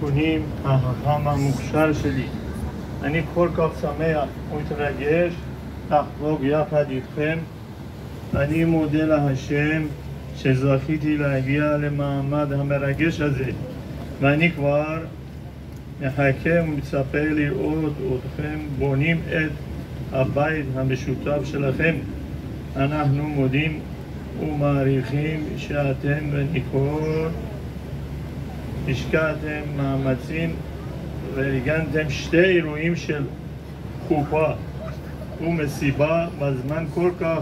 קונים החכם המוכשר שלי. אני כל כך שמח ומתרגש לחגוג יחד איתכם. אני מודה להשם שזכיתי להגיע למעמד המרגש הזה, ואני כבר מחכה ומצפה לראות אתכם בונים את הבית המשותף שלכם. אנחנו מודים ומעריכים שאתם וניקול השקעתם מאמצים וארגנתם שתי אירועים של חופה ומסיבה בזמן כל כך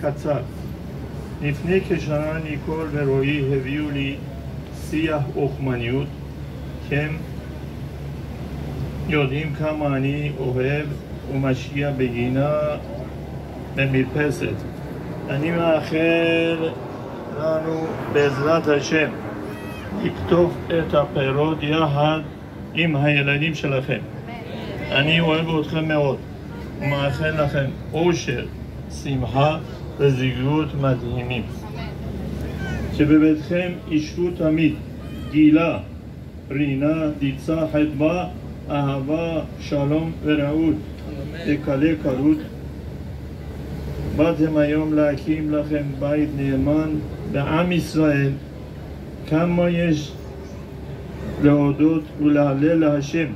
קצר. לפני כשנה ניקול ורועי הביאו לי שיח אוכמניות, כן יודעים כמה אני אוהב ומשקיע בגינה במרפסת. אני מאחל לנו בעזרת השם לקטוף את הפירות יחד עם הילדים שלכם. אני אוהב אתכם מאוד ומאחל לכם אושר, שמחה וזוגיות מדהימים. שבביתכם ישבו תמיד גילה, רינה, דיצה, חדווה, אהבה, שלום ורעות, בקלי קלות. באתם היום להקים לכם בית נאמן בעם ישראל. כמה יש להודות ולהלל להשם,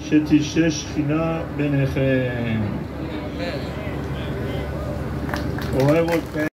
שתשתה שכינה ביניכם. אוהב אתכם.